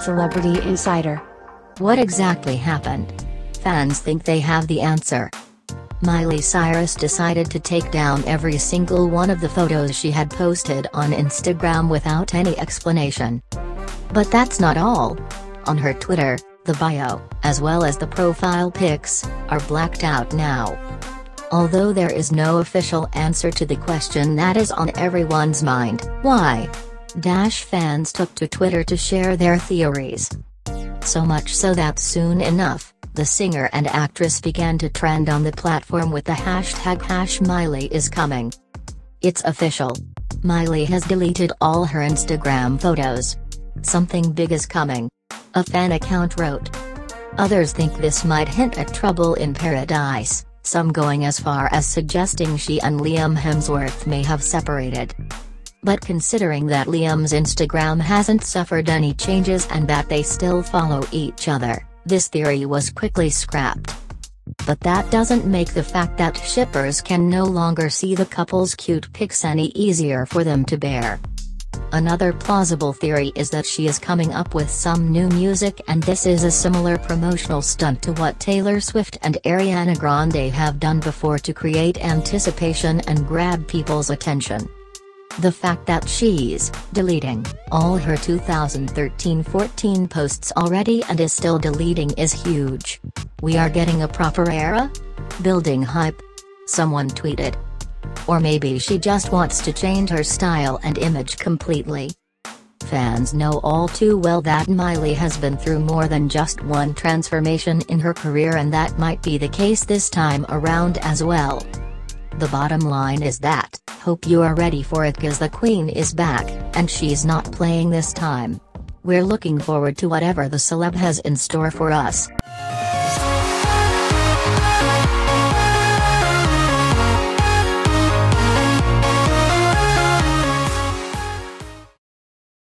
Celebrity Insider. What exactly happened? Fans think they have the answer. Miley Cyrus decided to take down every single one of the photos she had posted on Instagram without any explanation. But that's not all. On her Twitter, the bio, as well as the profile pics, are blacked out now. Although there is no official answer to the question that is on everyone's mind, why? Dash fans took to Twitter to share their theories. So much so that soon enough, the singer and actress began to trend on the platform with the hashtag hash Miley is coming. It's official. Miley has deleted all her Instagram photos. Something big is coming. A fan account wrote. Others think this might hint at trouble in paradise, some going as far as suggesting she and Liam Hemsworth may have separated. But considering that Liam's Instagram hasn't suffered any changes and that they still follow each other, this theory was quickly scrapped. But that doesn't make the fact that shippers can no longer see the couple's cute pics any easier for them to bear. Another plausible theory is that she is coming up with some new music and this is a similar promotional stunt to what Taylor Swift and Ariana Grande have done before to create anticipation and grab people's attention. The fact that she's deleting all her 2013-14 posts already and is still deleting is huge. We are getting a proper era? Building hype? Someone tweeted. Or maybe she just wants to change her style and image completely. Fans know all too well that Miley has been through more than just one transformation in her career and that might be the case this time around as well. The bottom line is that, hope you are ready for it cause the queen is back, and she's not playing this time. We're looking forward to whatever the celeb has in store for us.